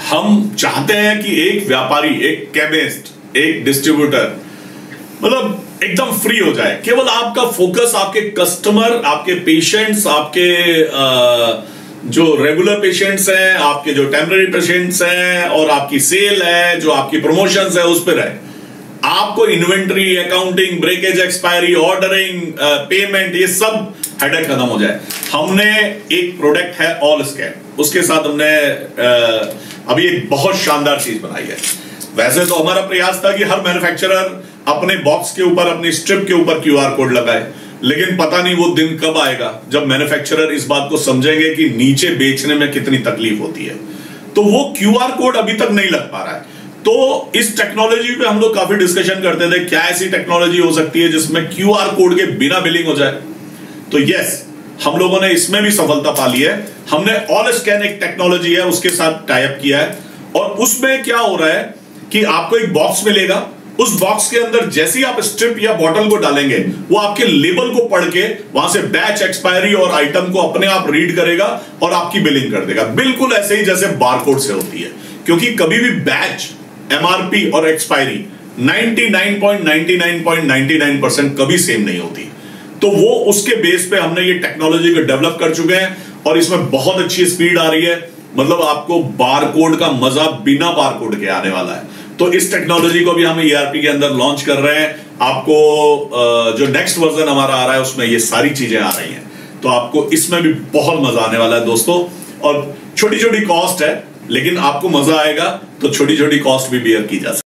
हम चाहते हैं कि एक व्यापारी, एक केमिस्ट एक डिस्ट्रीब्यूटर मतलब एकदम फ्री हो जाए। केवल आपका फोकस आपके कस्टमर आपके पेशेंट्स आपके जो रेगुलर पेशेंट्स हैं, आपके जो टेम्पररी पेशेंट्स हैं, और आपकी सेल है, जो आपकी प्रमोशंस है, उस पर रहे। आपको inventory accounting breakage expiry ordering payment ये सब हेडेक खत्म हो जाए। हमने एक प्रोडक्ट है ऑल स्कैन उसके साथ हमने अभी एक बहुत शानदार चीज़ बनाई है। वैसे तो हमारा प्रयास था कि हर मैन्युफैक्चरर अपने बॉक्स के ऊपर, अपनी स्ट्रिप के ऊपर क्यू आर कोड लगाए। लेकिन पता नहीं वो दिन कब आएगा, जब मैन्युफैक्चरर इस बात को समझेंगे कि नीचे बेचने में कितनी तकलीफ़ होती है। तो वो क्यू आर कोड अभी तक नहीं लग पा रहा है। तो इस टेक्नोलॉजी पे हम लोग काफ़ी डिस्कशन करते थे, क्या ऐसी टेक्नोलॉजी हो सकती है जिसमें क्यू आर कोड के बिना बिलिंग हो जाए? तो यस हम लोगों ने इसमें भी सफलता पा ली है। हमने ऑल स्कैन एक टेक्नोलॉजी है, उसके साथ टाइप किया है। और उसमें क्या हो रहा है कि आपको एक बॉक्स मिलेगा। उस बॉक्स के अंदर जैसे ही आप स्ट्रिप या बॉटल को डालेंगे, वो आपके लेबल को पढ़ के वहाँ से बैच एक्सपायरी और आइटम को अपने आप रीड करेगा और आपकी बिलिंग कर देगा। बिल्कुल ऐसे ही जैसे बारकोड से होती है। क्योंकि कभी भी बैच एमआरपी और एक्सपायरी 99.99.99 परसेंट कभी सेम नहीं होती। तो वो उसके बेस पे हमने ये टेक्नोलॉजी को डेवलप कर चुके हैं और इसमें बहुत अच्छी स्पीड आ रही है। मतलब आपको बारकोड का मज़ा बिना बारकोड के आने वाला है। तो इस टेक्नोलॉजी को भी हम ईआरपी के अंदर लॉन्च कर रहे हैं। आपको जो नेक्स्ट वर्जन हमारा आ रहा है, उसमें ये सारी चीज़ें आ रही हैं। तो आपको इसमें भी बहुत मज़ा आने वाला है दोस्तों। और छोटी छोटी कॉस्ट है, लेकिन आपको मज़ा आएगा तो छोटी छोटी कॉस्ट भी बियर की जा सकती